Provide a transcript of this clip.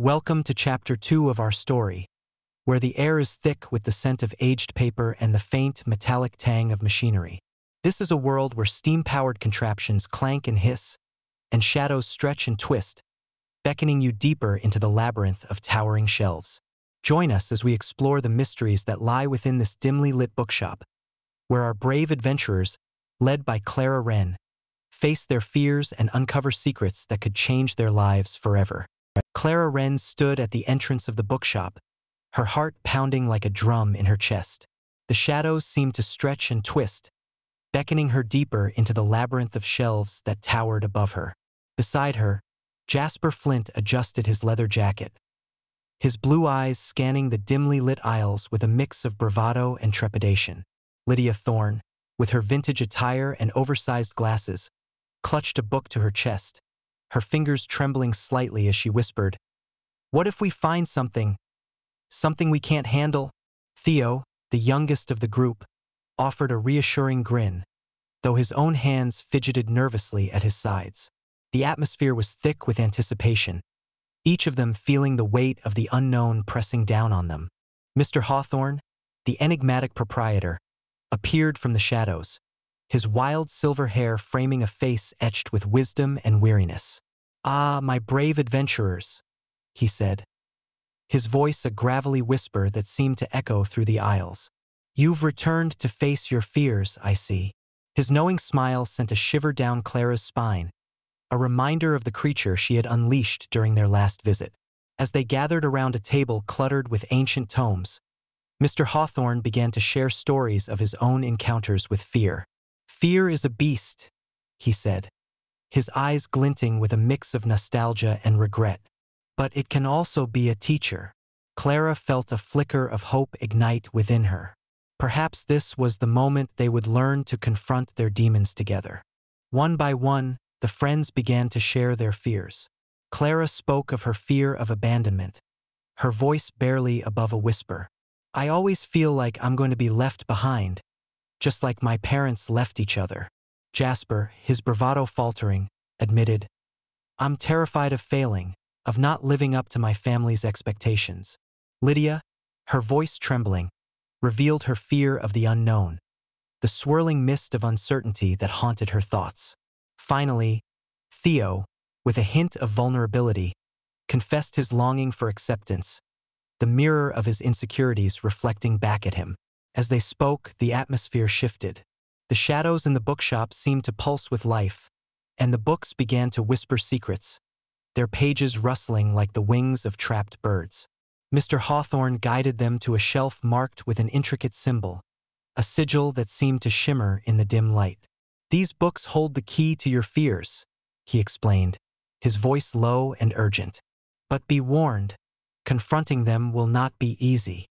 Welcome to Chapter 2 of our story, where the air is thick with the scent of aged paper and the faint, metallic tang of machinery. This is a world where steam-powered contraptions clank and hiss, and shadows stretch and twist, beckoning you deeper into the labyrinth of towering shelves. Join us as we explore the mysteries that lie within this dimly lit bookshop, where our brave adventurers, led by Clara Wren, face their fears and uncover secrets that could change their lives forever. Clara Wren stood at the entrance of the bookshop, her heart pounding like a drum in her chest. The shadows seemed to stretch and twist, beckoning her deeper into the labyrinth of shelves that towered above her. Beside her, Jasper Flint adjusted his leather jacket, his blue eyes scanning the dimly lit aisles with a mix of bravado and trepidation. Lydia Thorne, with her vintage attire and oversized glasses, clutched a book to her chest, her fingers trembling slightly as she whispered, What if we find something? Something we can't handle? Theo, the youngest of the group, offered a reassuring grin, though his own hands fidgeted nervously at his sides. The atmosphere was thick with anticipation, each of them feeling the weight of the unknown pressing down on them. Mr. Hawthorne, the enigmatic proprietor, appeared from the shadows, his wild silver hair framing a face etched with wisdom and weariness. Ah, my brave adventurers, he said, his voice a gravelly whisper that seemed to echo through the aisles. You've returned to face your fears, I see. His knowing smile sent a shiver down Clara's spine, a reminder of the creature she had unleashed during their last visit. As they gathered around a table cluttered with ancient tomes, Mr. Hawthorne began to share stories of his own encounters with fear. Fear is a beast, he said, his eyes glinting with a mix of nostalgia and regret. But it can also be a teacher. Clara felt a flicker of hope ignite within her. Perhaps this was the moment they would learn to confront their demons together. One by one, the friends began to share their fears. Clara spoke of her fear of abandonment, her voice barely above a whisper. I always feel like I'm going to be left behind, just like my parents left each other. Jasper, his bravado faltering, admitted, I'm terrified of failing, of not living up to my family's expectations. Lydia, her voice trembling, revealed her fear of the unknown, the swirling mist of uncertainty that haunted her thoughts. Finally, Theo, with a hint of vulnerability, confessed his longing for acceptance, the mirror of his insecurities reflecting back at him. As they spoke, the atmosphere shifted. The shadows in the bookshop seemed to pulse with life, and the books began to whisper secrets, their pages rustling like the wings of trapped birds. Mr. Hawthorne guided them to a shelf marked with an intricate symbol, a sigil that seemed to shimmer in the dim light. These books hold the key to your fears, he explained, his voice low and urgent. But be warned, confronting them will not be easy.